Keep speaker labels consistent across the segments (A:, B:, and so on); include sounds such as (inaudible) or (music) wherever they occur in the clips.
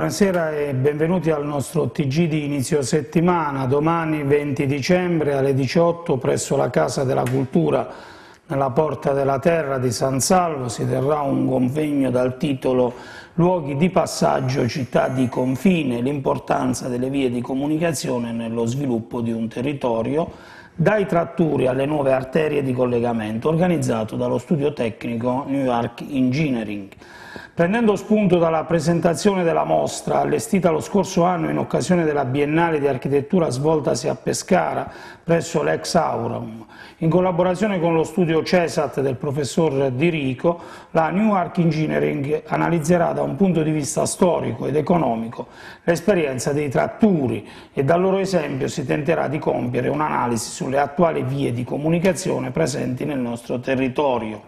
A: Buonasera e benvenuti al nostro TG di inizio settimana. Domani 20 dicembre alle 18 presso la Casa della Cultura nella Porta della Terra di San Salvo si terrà un convegno dal titolo Luoghi di passaggio, città di confine, l'importanza delle vie di comunicazione nello sviluppo di un territorio dai tratturi alle nuove arterie di collegamento, organizzato dallo studio tecnico New York Engineering. Prendendo spunto dalla presentazione della mostra allestita lo scorso anno in occasione della Biennale di Architettura svoltasi a Pescara presso l'ex Aurum, in collaborazione con lo studio CESAT del professor Di Rico, la New Arc Engineering analizzerà da un punto di vista storico ed economico l'esperienza dei tratturi e dal loro esempio si tenterà di compiere un'analisi sulle attuali vie di comunicazione presenti nel nostro territorio.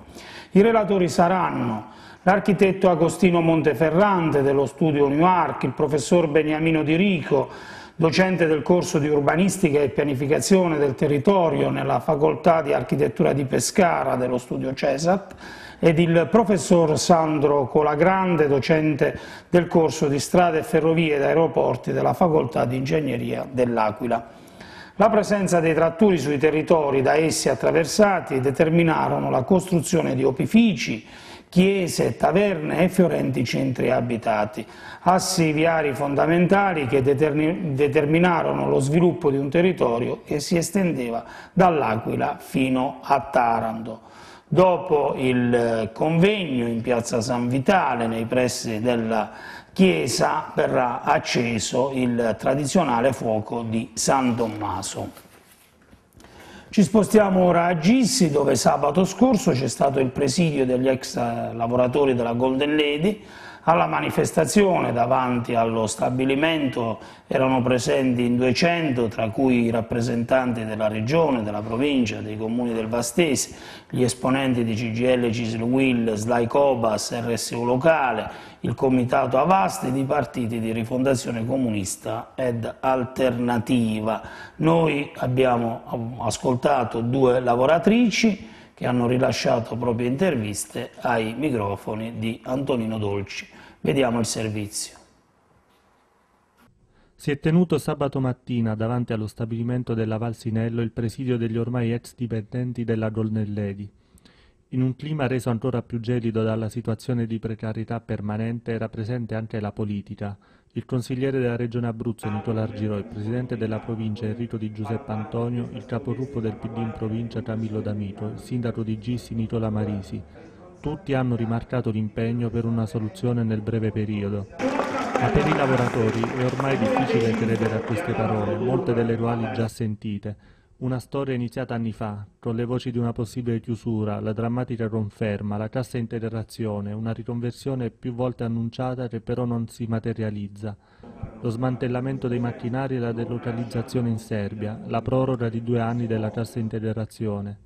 A: I relatori saranno l'architetto Agostino Monteferrante dello studio Newark, il professor Beniamino Di Rico, docente del corso di urbanistica e pianificazione del territorio nella facoltà di architettura di Pescara dello studio CESAT ed il professor Sandro Colagrande, docente del corso di strade e ferrovie ed aeroporti della facoltà di ingegneria dell'Aquila. La presenza dei tratturi sui territori da essi attraversati determinarono la costruzione di opifici, chiese, taverne e fiorenti centri abitati, assi viari fondamentali che determinarono lo sviluppo di un territorio che si estendeva dall'Aquila fino a Taranto. Dopo il convegno in piazza San Vitale, nei pressi della chiesa, verrà acceso il tradizionale fuoco di San Tommaso. Ci spostiamo ora a Gissi dove sabato scorso c'è stato il presidio degli ex lavoratori della Golden Lady alla manifestazione davanti allo stabilimento erano presenti in 200, tra cui i rappresentanti della regione, della provincia, dei comuni del Vastese, gli esponenti di CGL, Cisl Will, SLAI Cobas, RSU Locale, il comitato Avasti di partiti di rifondazione comunista ed alternativa. Noi abbiamo ascoltato due lavoratrici, che hanno rilasciato proprie interviste ai microfoni di Antonino Dolci. Vediamo il servizio.
B: Si è tenuto sabato mattina davanti allo stabilimento della Valsinello il presidio degli ormai ex dipendenti della Golden Lady. In un clima reso ancora più gelido dalla situazione di precarietà permanente era presente anche la politica, il consigliere della regione Abruzzo Nicola Argirò, il presidente della provincia Enrico Di Giuseppe Antonio, il capogruppo del PD in provincia Camillo D'Amito, il sindaco di Gissi Nicola Marisi. Tutti hanno rimarcato l'impegno per una soluzione nel breve periodo. Ma per i lavoratori è ormai difficile credere a queste parole, molte delle quali già sentite, una storia iniziata anni fa, con le voci di una possibile chiusura, la drammatica conferma, la cassa integrazione, una riconversione più volte annunciata che però non si materializza, lo smantellamento dei macchinari e la delocalizzazione in Serbia, la proroga di due anni della cassa integrazione.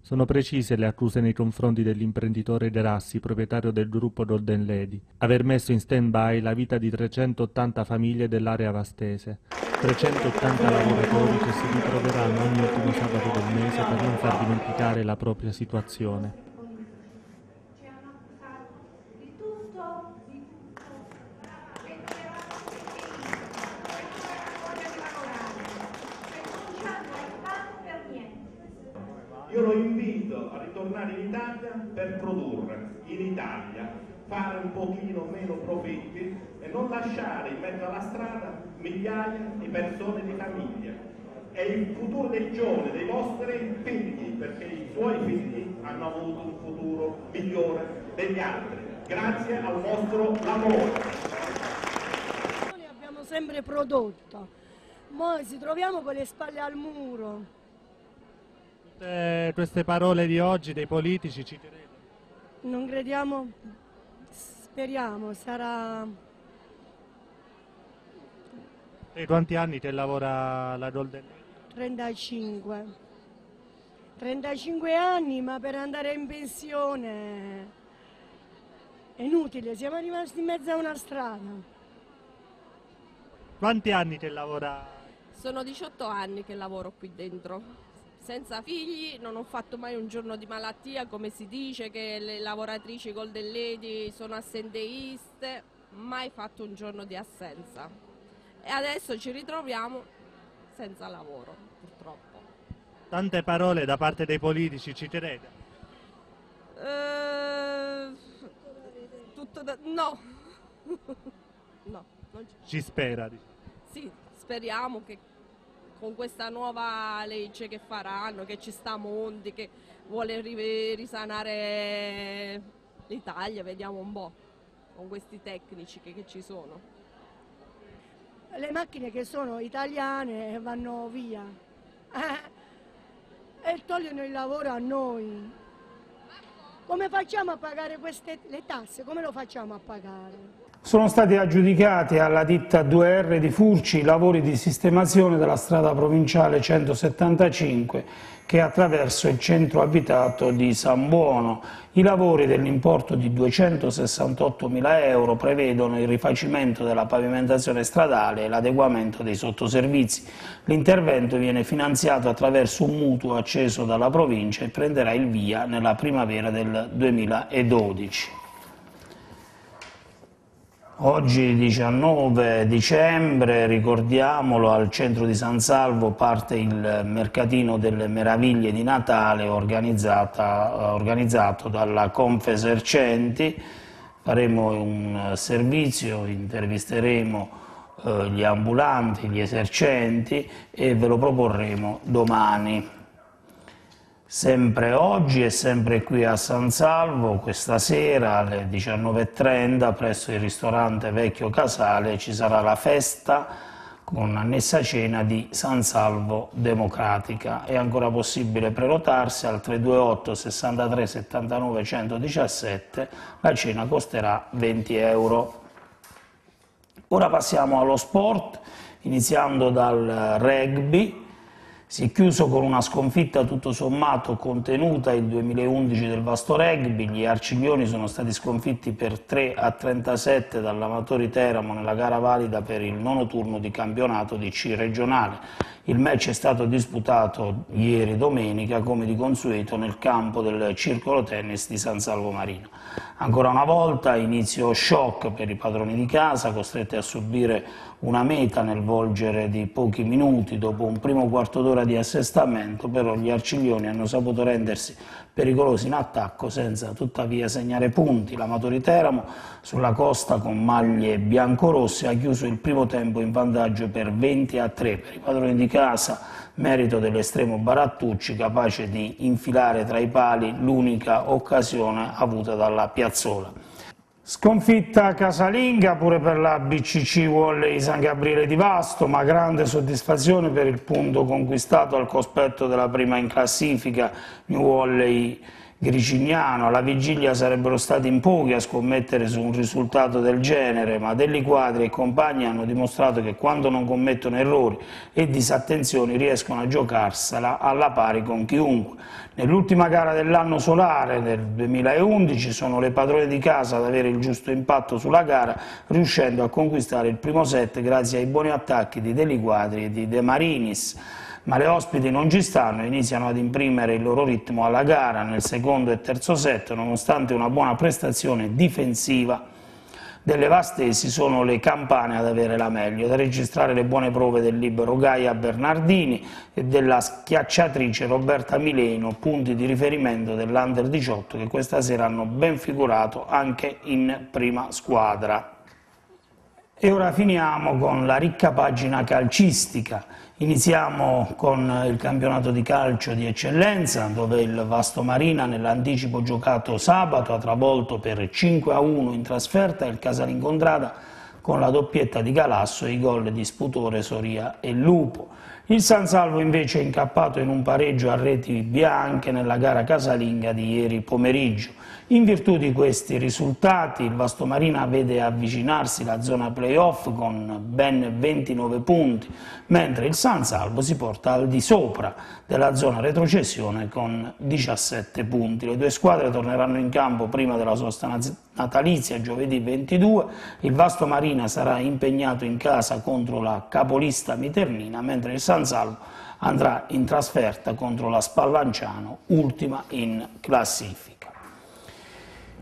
B: Sono precise le accuse nei confronti dell'imprenditore Derassi, proprietario del gruppo Golden Lady, aver messo in stand-by la vita di 380 famiglie dell'area vastese. 380 lavoratori che si ritroveranno ogni ultimo sabato del mese per non far dimenticare la propria situazione.
C: Io lo invito a ritornare in Italia per produrre in Italia fare un pochino meno profitti e non lasciare in mezzo alla strada migliaia di persone di famiglia. È il futuro dei giovani, dei vostri figli, perché i suoi figli hanno avuto un futuro migliore degli altri, grazie al vostro lavoro.
D: Noi abbiamo sempre prodotto, noi ci troviamo con le spalle al muro.
B: Tutte queste parole di oggi dei politici ci crede?
D: Non crediamo Speriamo, sarà...
B: E quanti anni te lavora la Golden
D: 35. 35 anni, ma per andare in pensione è inutile, siamo rimasti in mezzo a una strada.
B: Quanti anni te lavora?
E: Sono 18 anni che lavoro qui dentro senza figli, non ho fatto mai un giorno di malattia, come si dice che le lavoratrici Golden Lady sono assenteiste. mai fatto un giorno di assenza e adesso ci ritroviamo senza lavoro, purtroppo.
B: Tante parole da parte dei politici, ci tenete?
E: Eh, tutto da... no. (laughs) no, non ci...
B: Ci spera.
E: Sì, speriamo che con questa nuova legge che faranno, che ci sta Monti, che vuole risanare l'Italia, vediamo un po' con questi tecnici che, che ci sono.
D: Le macchine che sono italiane vanno via eh, e togliono il lavoro a noi. Come facciamo a pagare queste le tasse? Come lo facciamo a pagare?
A: Sono stati aggiudicati alla ditta 2R di Furci i lavori di sistemazione della strada provinciale 175 che attraverso il centro abitato di San Buono. I lavori dell'importo di 268.000 euro prevedono il rifacimento della pavimentazione stradale e l'adeguamento dei sottoservizi. L'intervento viene finanziato attraverso un mutuo acceso dalla provincia e prenderà il via nella primavera del 2012. Oggi 19 dicembre, ricordiamolo, al centro di San Salvo parte il Mercatino delle Meraviglie di Natale organizzato dalla Confesercenti. Faremo un servizio, intervisteremo eh, gli ambulanti, gli esercenti e ve lo proporremo domani. Sempre oggi e sempre qui a San Salvo, questa sera alle 19.30 presso il ristorante Vecchio Casale ci sarà la festa con annessa cena di San Salvo Democratica. È ancora possibile prenotarsi al 328 63 79 117, la cena costerà 20 euro. Ora passiamo allo sport, iniziando dal rugby. Si è chiuso con una sconfitta tutto sommato contenuta il 2011 del Vasto Rugby, gli Arciglioni sono stati sconfitti per 3 a 37 dall'Amatori Teramo nella gara valida per il nono turno di campionato di C regionale. Il match è stato disputato ieri domenica come di consueto nel campo del Circolo Tennis di San Salvo Marino. Ancora una volta inizio shock per i padroni di casa, costretti a subire una meta nel volgere di pochi minuti. Dopo un primo quarto d'ora di assestamento, però gli arciglioni hanno saputo rendersi pericolosi in attacco senza tuttavia segnare punti. L'Amatori Teramo sulla costa con maglie biancorosse ha chiuso il primo tempo in vantaggio per 20 a 3 per i padroni di casa merito dell'estremo Barattucci capace di infilare tra i pali l'unica occasione avuta dalla piazzola. Sconfitta casalinga pure per la BCC Volley San Gabriele di Vasto, ma grande soddisfazione per il punto conquistato al cospetto della prima in classifica New Volley Gricignano, alla vigilia sarebbero stati in pochi a scommettere su un risultato del genere, ma Delli Quadri e compagni hanno dimostrato che quando non commettono errori e disattenzioni riescono a giocarsela alla pari con chiunque. Nell'ultima gara dell'anno solare del 2011 sono le padrone di casa ad avere il giusto impatto sulla gara, riuscendo a conquistare il primo set grazie ai buoni attacchi di Deli Quadri e di De Marinis ma le ospiti non ci stanno e iniziano ad imprimere il loro ritmo alla gara nel secondo e terzo set, nonostante una buona prestazione difensiva delle Vastesi sono le campane ad avere la meglio, da registrare le buone prove del libero Gaia Bernardini e della schiacciatrice Roberta Mileno, punti di riferimento dell'Under 18 che questa sera hanno ben figurato anche in prima squadra. E ora finiamo con la ricca pagina calcistica. Iniziamo con il campionato di calcio di eccellenza dove il Vasto Marina nell'anticipo giocato sabato ha travolto per 5 a 1 in trasferta il Casalincontrada con la doppietta di Galasso e i gol di Sputore, Soria e Lupo. Il San Salvo invece è incappato in un pareggio a reti bianche nella gara casalinga di ieri pomeriggio. In virtù di questi risultati il Vastomarina vede avvicinarsi la zona playoff con ben 29 punti, mentre il San Salvo si porta al di sopra della zona retrocessione con 17 punti. Le due squadre torneranno in campo prima della sosta natalizia giovedì 22, il Vastomarina sarà impegnato in casa contro la capolista Miternina, mentre il San Salvo andrà in trasferta contro la Spallanciano, ultima in classifica.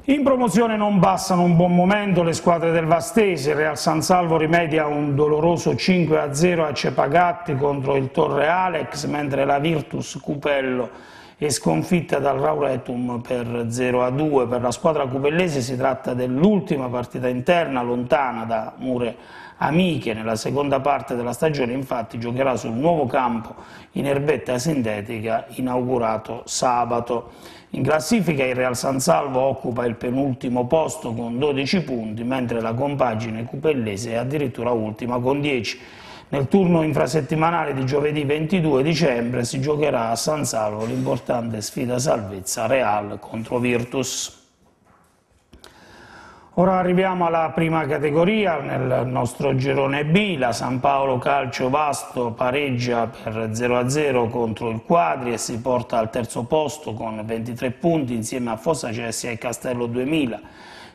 A: In promozione non passano un buon momento le squadre del Vastese, il Real San Salvo rimedia un doloroso 5-0 a Cepagatti contro il Torre Alex, mentre la Virtus Cupello è sconfitta dal Rauretum per 0-2. Per la squadra cupellese si tratta dell'ultima partita interna lontana da mure amiche. Nella seconda parte della stagione infatti giocherà sul nuovo campo in erbetta sintetica inaugurato sabato. In classifica il Real San Salvo occupa il penultimo posto con 12 punti, mentre la compagine cupellese è addirittura ultima con 10. Nel turno infrasettimanale di giovedì 22 dicembre si giocherà a San Salvo l'importante sfida salvezza Real contro Virtus. Ora arriviamo alla prima categoria, nel nostro girone B, la San Paolo Calcio Vasto pareggia per 0-0 contro il Quadri e si porta al terzo posto con 23 punti insieme a Fossa Cessia e Castello 2000.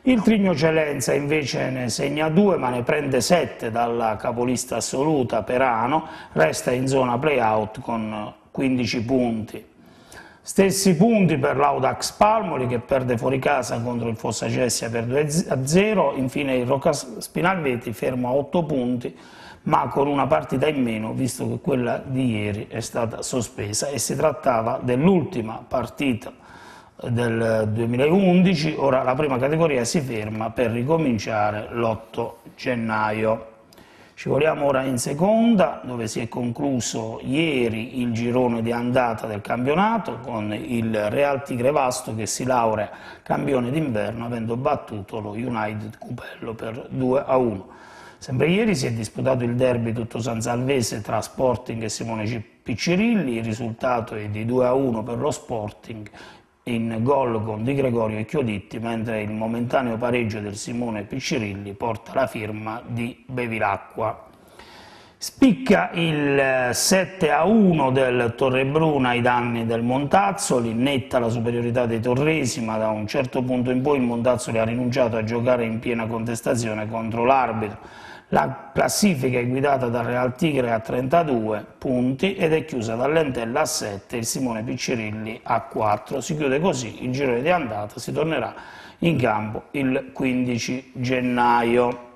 A: Il Trigno Celenza invece ne segna 2 ma ne prende 7 dalla capolista assoluta Perano, resta in zona play-out con 15 punti. Stessi punti per l'Audax Palmoli che perde fuori casa contro il Fossa Cessia per 2-0, infine il Rocca Spinalveti fermo a 8 punti ma con una partita in meno visto che quella di ieri è stata sospesa e si trattava dell'ultima partita del 2011, ora la prima categoria si ferma per ricominciare l'8 gennaio. Ci vogliamo ora in seconda, dove si è concluso ieri il girone di andata del campionato con il Real Tigre Vasto che si laurea campione d'inverno avendo battuto lo United Cupello per 2 a 1. Sempre ieri si è disputato il derby tutto sansalvese tra Sporting e Simone Piccirilli, il risultato è di 2 a 1 per lo Sporting in gol con Di Gregorio e Chioditti, mentre il momentaneo pareggio del Simone Piccirilli porta la firma di Bevilacqua. Spicca il 7 a 1 del Torrebruna ai danni del Montazzoli, netta la superiorità dei torresi, ma da un certo punto in poi il Montazzoli ha rinunciato a giocare in piena contestazione contro l'arbitro la classifica è guidata dal Real Tigre a 32 punti ed è chiusa dall'Entella a 7 il Simone Piccirilli a 4. Si chiude così il giro di andata, si tornerà in campo il 15 gennaio.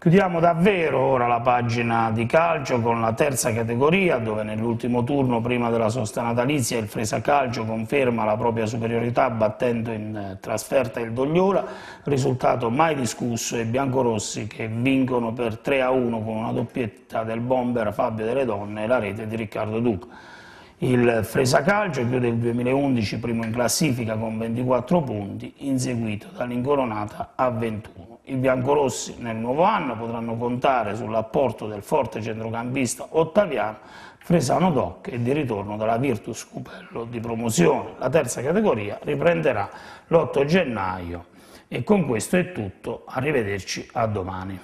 A: Chiudiamo davvero ora la pagina di calcio con la terza categoria dove nell'ultimo turno prima della sosta natalizia il Fresa Calcio conferma la propria superiorità battendo in eh, trasferta il Dogliola, risultato mai discusso e biancorossi che vincono per 3 a 1 con una doppietta del bomber Fabio delle Donne e la rete di Riccardo Duca. Il Fresa Calcio chiude il 2011 primo in classifica con 24 punti, inseguito dall'incoronata a 21. I biancorossi nel nuovo anno potranno contare sull'apporto del forte centrocampista Ottaviano, Fresano Doc e di ritorno dalla Virtus Cupello di promozione. La terza categoria riprenderà l'8 gennaio e con questo è tutto, arrivederci a domani.